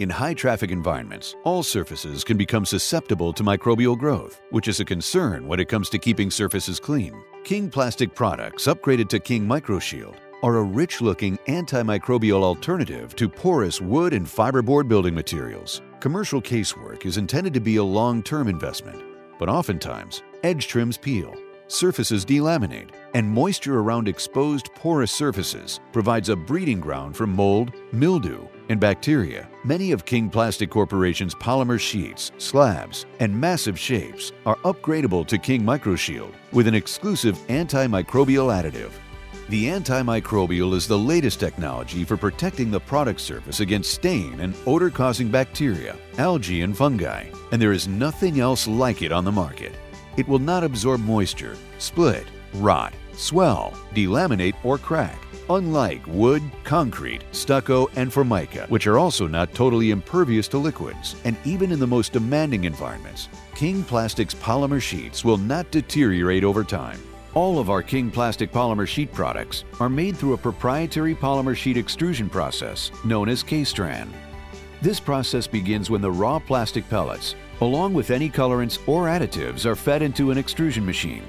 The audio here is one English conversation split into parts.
In high traffic environments, all surfaces can become susceptible to microbial growth, which is a concern when it comes to keeping surfaces clean. King Plastic products upgraded to King MicroShield are a rich looking antimicrobial alternative to porous wood and fiberboard building materials. Commercial casework is intended to be a long term investment, but oftentimes, edge trims peel, surfaces delaminate, and moisture around exposed porous surfaces provides a breeding ground for mold, mildew, and bacteria. Many of King Plastic Corporation's polymer sheets, slabs, and massive shapes are upgradable to King MicroShield with an exclusive antimicrobial additive. The antimicrobial is the latest technology for protecting the product surface against stain and odor causing bacteria, algae, and fungi, and there is nothing else like it on the market. It will not absorb moisture, split, rot, swell, delaminate, or crack, unlike wood, concrete, stucco, and formica, which are also not totally impervious to liquids. And even in the most demanding environments, King Plastic's polymer sheets will not deteriorate over time. All of our King Plastic polymer sheet products are made through a proprietary polymer sheet extrusion process known as K-Strand. This process begins when the raw plastic pellets, along with any colorants or additives, are fed into an extrusion machine.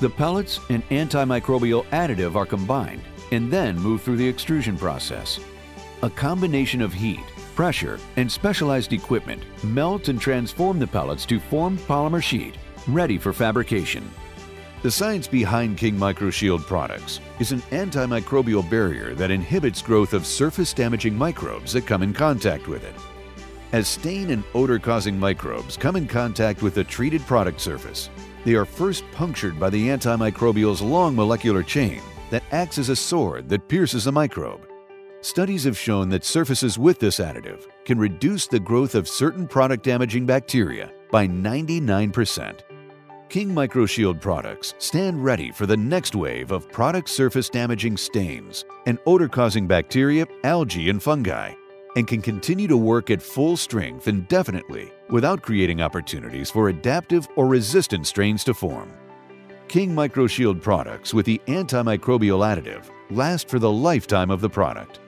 The pellets and antimicrobial additive are combined and then move through the extrusion process. A combination of heat, pressure, and specialized equipment melt and transform the pellets to form polymer sheet, ready for fabrication. The science behind King MicroShield products is an antimicrobial barrier that inhibits growth of surface-damaging microbes that come in contact with it. As stain and odor-causing microbes come in contact with the treated product surface, they are first punctured by the antimicrobial's long molecular chain that acts as a sword that pierces a microbe. Studies have shown that surfaces with this additive can reduce the growth of certain product-damaging bacteria by 99%. King MicroShield products stand ready for the next wave of product surface damaging stains and odor causing bacteria, algae, and fungi, and can continue to work at full strength indefinitely without creating opportunities for adaptive or resistant strains to form. King MicroShield products with the antimicrobial additive last for the lifetime of the product.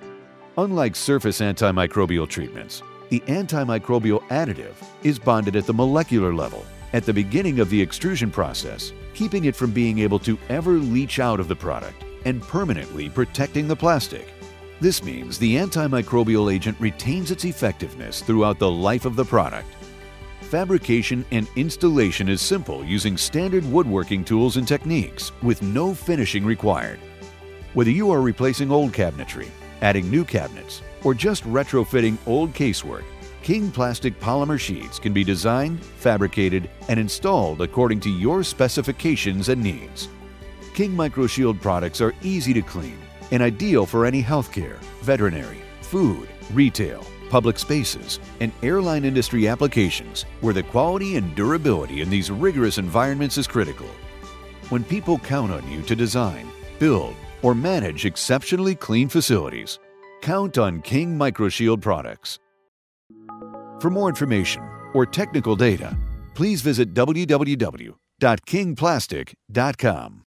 Unlike surface antimicrobial treatments, the antimicrobial additive is bonded at the molecular level at the beginning of the extrusion process, keeping it from being able to ever leach out of the product and permanently protecting the plastic. This means the antimicrobial agent retains its effectiveness throughout the life of the product. Fabrication and installation is simple using standard woodworking tools and techniques with no finishing required. Whether you are replacing old cabinetry, adding new cabinets, or just retrofitting old casework, King Plastic polymer sheets can be designed, fabricated, and installed according to your specifications and needs. King MicroShield products are easy to clean and ideal for any healthcare, veterinary, food, retail, public spaces, and airline industry applications where the quality and durability in these rigorous environments is critical. When people count on you to design, build, or manage exceptionally clean facilities, count on King MicroShield products. For more information or technical data, please visit www.kingplastic.com.